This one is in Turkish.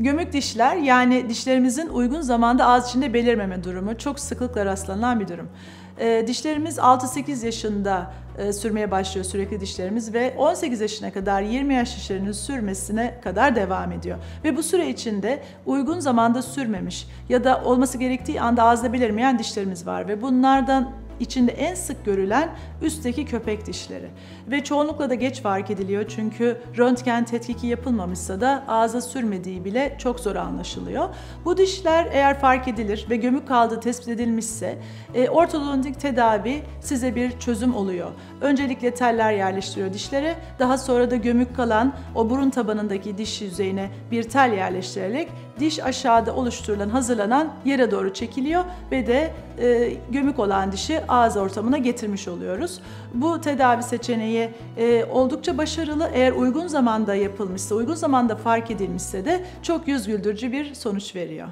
Gömük dişler yani dişlerimizin uygun zamanda ağız içinde belirmeme durumu çok sıklıkla rastlanan bir durum. Ee, dişlerimiz 6-8 yaşında e, sürmeye başlıyor sürekli dişlerimiz ve 18 yaşına kadar 20 yaş dişlerinin sürmesine kadar devam ediyor. Ve bu süre içinde uygun zamanda sürmemiş ya da olması gerektiği anda ağızda belirmeyen dişlerimiz var ve bunlardan içinde en sık görülen üstteki köpek dişleri. Ve çoğunlukla da geç fark ediliyor çünkü röntgen tetkiki yapılmamışsa da ağza sürmediği bile çok zor anlaşılıyor. Bu dişler eğer fark edilir ve gömük kaldığı tespit edilmişse e, ortodontik tedavi size bir çözüm oluyor. Öncelikle teller yerleştiriyor dişlere, daha sonra da gömük kalan o burun tabanındaki diş yüzeyine bir tel yerleştirerek diş aşağıda oluşturulan, hazırlanan yere doğru çekiliyor ve de e, gömük olan dişi ağız ortamına getirmiş oluyoruz. Bu tedavi seçeneği e, oldukça başarılı. Eğer uygun zamanda yapılmışsa, uygun zamanda fark edilmişse de çok yüz güldürücü bir sonuç veriyor.